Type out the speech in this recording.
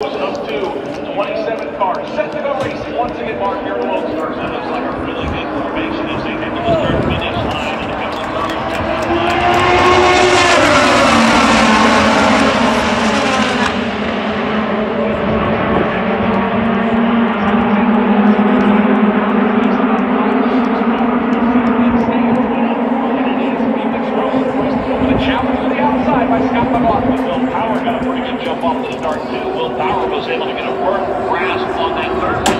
up to 27 cars. Set to go racing once again, Mark, here at Lone Stars. That looks like a really good formation as they head to the start finish line. And a couple of cars come that line. Challenge to the outside by Scott McLaughlin got a pretty good jump off the start, too. Will Power was able to get a work grasp on that third